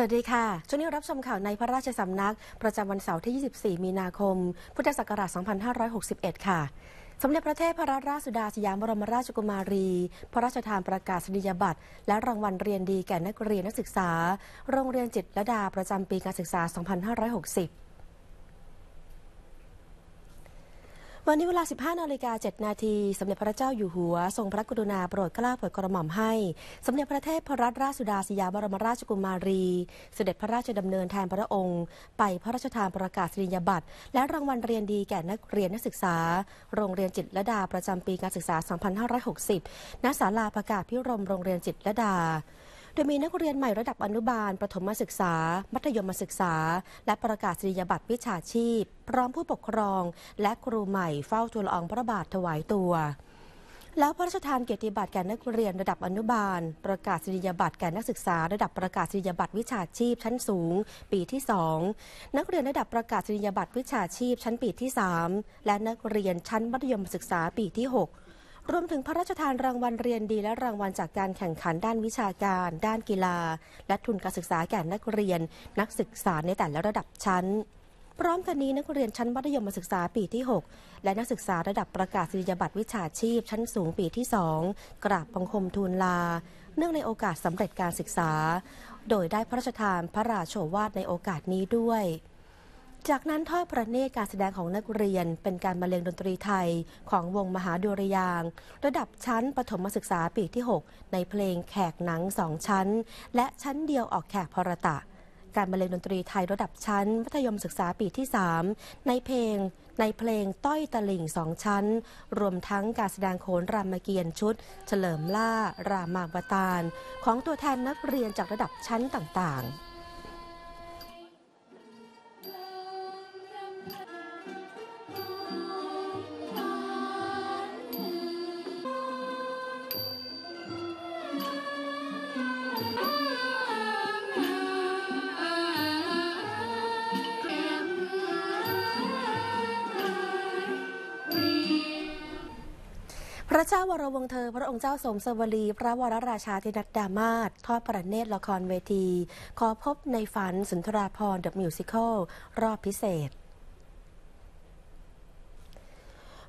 สวัสดีค่ะ ช่วงนี้รับชมข่าวในพระราชสำนัก ประจำวันเสาร์ที่ 24 มีนาคม พุทธศักราช 2561 ค่ะสมเด็จพระเทพรัตนราชสุดาสยามบรมราชกุมารี พระราชทานประกาศนียบัตร และรางวัลเรียนดีแก่นักเรียนนักศึกษา โรงเรียนจิตรลดาประจำปีการศึกษา 2560 วันนี้เวลา 15 นาฬิกา 7 นาที สมเด็จพระเจ้าอยู่หัว ทรงพระกรุณาโปรดเกล้าโปรดกระหม่อมให้ สมเด็จพระเทพรัตนราชสุดาสยามบรมราชกุมารี เสด็จพระราชดำเนินแทนพระองค์ ไปพระราชทานประกาศนียบัตร และรางวัลเรียนดีแก่นักเรียนนักศึกษา โรงเรียนจิตรลดาประจำปีการศึกษา 2560 ณ ศาลาประกาศพิรมโรงเรียนจิตรลดา ดยมีนักเรียนใหม่ระดับอนุบาล ประถมศึกษา มัธยมศึกษา และประกาศนียบัตรวิชาชีพ พร้อมผู้ปกครอง และครูใหม่เฝ้าทูลอองพระบาทถวายตัวแล้วพระราชทานเกียรติบัตรแก่นักเรียนระดับอนุบาล ประกาศนียบัตรแก่นักศึกษา ระดับประกาศนียบัตรวิชาชีพชั้นสูง ปีที่ 2 นักเรียนระดับประกาศนียบัตรวิชาชีพชั้นปีที่ 3 และนักเรียนชั้นมัธยมศึกษาปีที่ 6 รวมถึงพระราชทานรางวัลเรียนดี และรางวัลจากการแข่งขันด้านวิชาการ ด้านกีฬา และทุนการศึกษาแก่นักเรียน นักศึกษาในแต่ละระดับชั้น พร้อมกันนี้นักเรียนชั้นมัธยมศึกษาปีที่ 6 และนักศึกษาระดับประกาศนียบัตรวิชาชีพ ชั้นสูงปีที่ 2 กราบบังคมทูลลา เนื่องในโอกาสสำเร็จการศึกษา โดยได้พระราชทานพระราโชวาทในโอกาสนี้ด้วย จากนั้นทอดพระเนตรการแสดงของนักเรียน เป็นการบรรเลงดนตรีไทยของวงมหาดุริยาง ระดับชั้นปฐมศึกษาปีที่ 6 ในเพลงแขกหนังสองชั้น และชั้นเดียวออกแขกพรตะ การบรรเลงดนตรีไทยระดับชั้น มัธยมศึกษาปีที่ 3 ในเพลง ในเพลงต้อยตะลิ่งสองชั้น รวมทั้งการแสดงโขนรามเกียรติ์ชุด เฉลิมล่า รามาวตารของตัวแทนนักเรียนจากระดับชั้นต่างๆ พระเจ้าวรวงศ์เธอ พระองค์เจ้าโสมสวลี พระวรราชาทินัดดามาตุทอดพระเนตรละครเวที ขอพบในฝันสุนทราภรณ์ The Musical รอบพิเศษ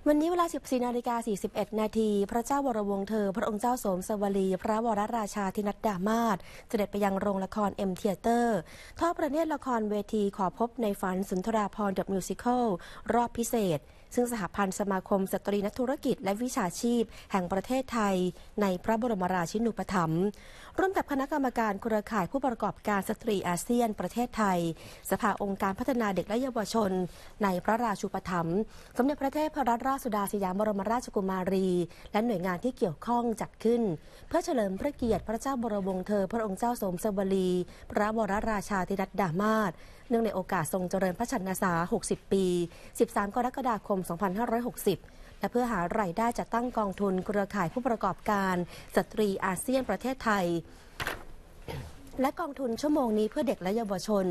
วันนี้เวลา 14นาฬิกา41 นาที พระเจ้าวรวงศ์เธอ พระองค์เจ้าโสมสวลี พระวรราชาทินัดดามาตุเสด็จไปยังโรงละคร M Theatre ทอดพระเนตรละครเวทีขอพบในฝันสุนทราภรณ์ The Musicalรอบพิเศษ ซึ่งสหพันธ์สมาคมสตรีนักธุรกิจและวิชาชีพ แห่งประเทศไทย ในพระบรมราชินูปถัมภ์ ร่วมกับคณะกรรมการเครือข่ายผู้ประกอบการสตรีอาเซียนประเทศไทย สภาองค์การพัฒนาเด็กและเยาวชน ในพระราชูปถัมภ์สมเด็จพระเทพรัตนราชสุดาสยามบรมราชกุมารี และหน่วยงานที่เกี่ยวข้องจัดขึ้น เพื่อเฉลิมพระเกียรติพระเจ้าวรวงศ์เธอ พระองค์เจ้าโสมสวลี พระวรราชาทินัดดามาตุเนื่องในโอกาสทรงเจริญพระชนษา60 ปี 13 กรกฎาคม 2560 และเพื่อหารายได้จัดตั้งกองทุนเครือข่ายผู้ประกอบการ สตรีอาเซียนประเทศไทย และกองทุนชั่วโมงนี้เพื่อเด็กและเยาวชน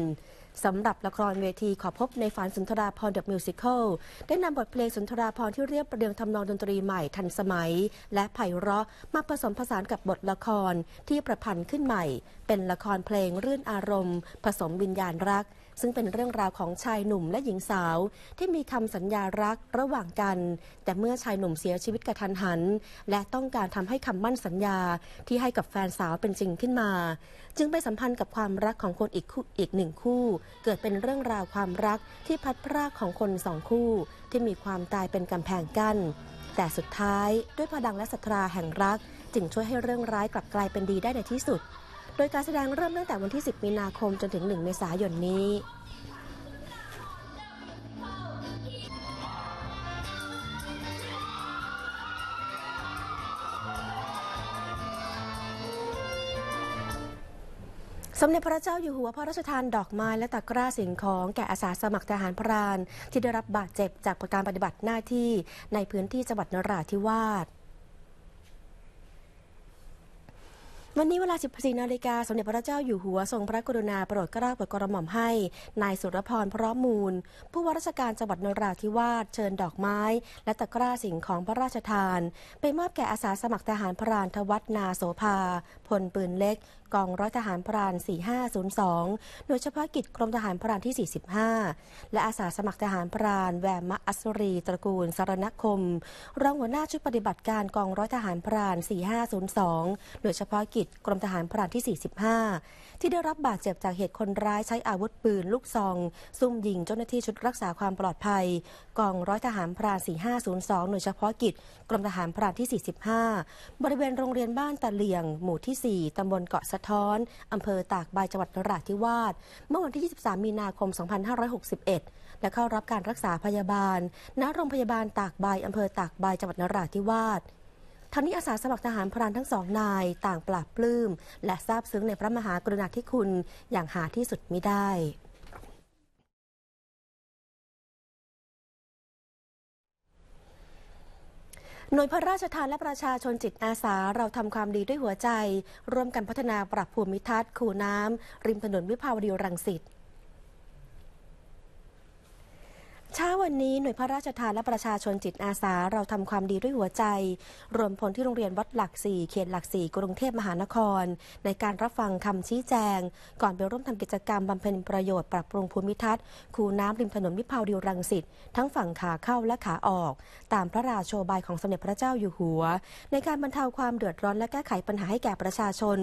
สำหรับละครเวทีขอพบในฝันสุนทราพรเดอะมิวสิคลได้นำบทเพลงสุนทราพรที่เรียบเรียงทำนองดนตรีใหม่ทันสมัย และไพเราะมาผสมผสานกับบทละครที่ประพันธ์ขึ้นใหม่ เป็นละครเพลงรื่นอารมณ์ ผสมวิญญาณรัก ซึ่งเป็นเรื่องราวของชายหนุ่มและหญิงสาว ที่มีคำสัญญารักระหว่างกัน แต่เมื่อชายหนุ่มเสียชีวิตกระทันหัน และต้องการทำให้คำมั่นสัญญาที่ให้กับแฟนสาวเป็นจริงขึ้นมา จึงไปสัมพันธ์กับความรักของคนอีกคู่อีกหนึ่งคู่ เกิดเป็นเรื่องราวความรักที่พัดพรากของคนสองคู่ ที่มีความตายเป็นกำแพงกั้นแต่สุดท้ายด้วยพลังและศรัทธาแห่งรัก จึงช่วยให้เรื่องร้ายกลับกลายเป็นดีได้ในที่สุด โดยการแสดงเริ่มตั้งแต่วันที่ 10 มีนาคมจนถึง 1 เมษายนนี้สมเด็จพระเจ้าอยู่หัวพระราชทานดอกไม้และตะกร้าสิ่งของแก่อาสาสมัครทหารพราน ที่ได้รับบาดเจ็บจากการปฏิบัติหน้าที่ในพื้นที่จังหวัดนราธิวาส วันนี้เวลา 14 นาฬิกา สมเด็จพระเจ้าอยู่หัวทรงพระกรุณาโปรดเกล้าโปรดกระหม่อมให้ นายสุรพรพร้อมมูล ผู้ว่าราชการจังหวัดนราธิวาสเชิญดอกไม้ และตะกร้าสิ่งของพระราชทาน ไปมอบแก่อาสาสมัครทหารพรานทวัฒนาโสภา พลปืนเล็ก กองร้อยทหารพราน 4502โดยเฉพาะกิจกรมทหารพรานที่ 45 และอาสาสมัครทหารพราน แวมมะอัศรี ตระกูลสารณคม รองหัวหน้าชุดปฏิบัติการกองร้อยทหารพราน 4502โดยเฉพาะกิจกรมทหารพรานที่ 45 ที่ได้รับบาดเจ็บจากเหตุคนร้ายใช้อาวุธปืนลูกซอง ซุ่มยิงเจ้าหน้าที่ชุดรักษาความปลอดภัย กองร้อยทหารพราน 4502 หน่วยเฉพาะกิจกรมทหารพรานที่ 45 บริเวณโรงเรียนบ้านตะเลียง หมู่ที่ 4 ตำบลเกาะสะท้อนอำเภอตากใบจังหวัดนราธิวาสเมื่อวันที่ 23 มีนาคม 2561 และเข้ารับการรักษาพยาบาล ณ โรงพยาบาลตากใบอำเภอตากใบจังหวัดนราธิวาสทั้งนี้อาสาสมัครทหารพรานทั้งสองนายต่างปราบปลื้ม และซาบซึ้งในพระมหากรุณาธิคุณอย่างหาที่สุดมิได้ หน่วยพระราชทานและประชาชนจิตอาสาเราทำความดีด้วยหัวใจ ร่วมกันพัฒนาปรับภูมิทัศน์ คูน้ำริมถนนวิภาวดีรังสิต เช้าวันนี้หน่วยพระราชทานและประชาชนจิตอาสาเราทำความดีด้วยหัวใจ รวมพลที่โรงเรียนวัดหลักสี่เขตหลักสี่กรุงเทพมหานคร ในการรับฟังคำชี้แจง ก่อนไปร่วมทำกิจกรรมบำเพ็ญประโยชน์ปรับปรุงภูมิทัศน์คูน้ำริมถนนวิภาวดีรังสิตทั้งฝั่งขาเข้าและขาออก ตามพระราโชบายของสมเด็จพระเจ้าอยู่หัว ในการบรรเทาความเดือดร้อนและแก้ไขปัญหาให้แก่ประชาชน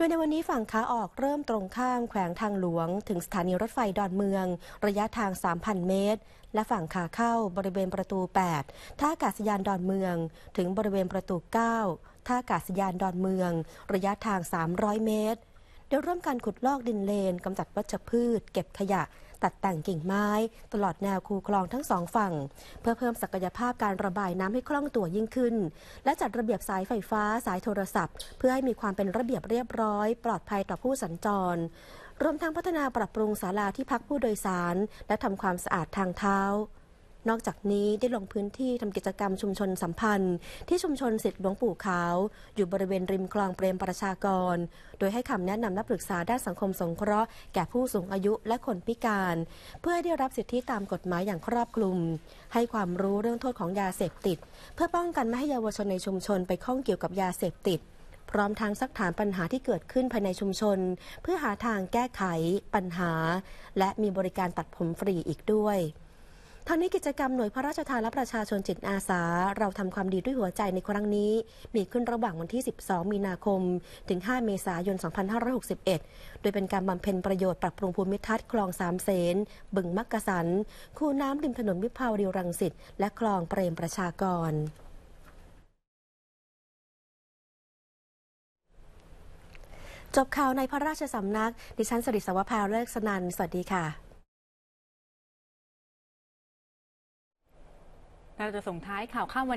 โดยในวันนี้ฝั่งขาออกเริ่มตรงข้ามแขวงทางหลวง ถึงสถานีรถไฟดอนเมือง ระยะทาง 3,000 เมตร และฝั่งขาเข้าบริเวณประตู 8 ท่าอากาศยานดอนเมือง ถึงบริเวณประตู 9 ท่าอากาศยานดอนเมือง ระยะทาง 300 เมตรโดยร่วมกันขุดลอกดินเลนกำจัดวัชพืช เก็บขยะ ตัดแต่งกิ่งไม้ ตลอดแนวคูคลองทั้งสองฝั่ง เพื่อเพิ่มศักยภาพการระบายน้ำให้คล่องตัวยิ่งขึ้น และจัดระเบียบสายไฟฟ้าสายโทรศัพท์ เพื่อให้มีความเป็นระเบียบเรียบร้อย ปลอดภัยต่อผู้สัญจรรวมทั้งพัฒนาปรับปรุงศาลาที่พักผู้โดยสาร และทำความสะอาดทางเท้า นอกจากนี้ได้ลงพื้นที่ทำกิจกรรมชุมชนสัมพันธ์ ที่ชุมชนสิทธิหลวงปู่ขาว อยู่บริเวณริมคลองเปรมประชากร โดยให้คำแนะนำและปรึกษาด้านสังคมสงเคราะห์แก่ผู้สูงอายุและคนพิการ เพื่อให้ได้รับสิทธิตามกฎหมายอย่างครอบคลุม ให้ความรู้เรื่องโทษของยาเสพติด เพื่อป้องกันไม่ให้เยาวชนในชุมชนไปข้องเกี่ยวกับยาเสพติดพร้อมทั้งซักถามปัญหาที่เกิดขึ้นภายในชุมชน เพื่อหาทางแก้ไขปัญหา และมีบริการตัดผมฟรีอีกด้วย ทางนี้กิจกรรมหน่วยพระราชทานและประชาชนจิตอาสา เราทำความดีด้วยหัวใจในครั้งนี้ มีขึ้นระหว่างวันที่ 12 มีนาคม ถึง 5 เมษายน 2561 โดยเป็นการบำเพ็ญประโยชน์ปรับปรุงภูมิทัศน์คลองสามเสน บึงมักกะสัน คูน้ำริมถนนวิภาวดีรังสิต และคลองเปรมประชากรจบข่าวในพระราชสำนัก ดิฉันสริศวภาเลิกสนัน สวัสดีค่ะ เราจะส่งท้ายข่าวข้ามวันนี้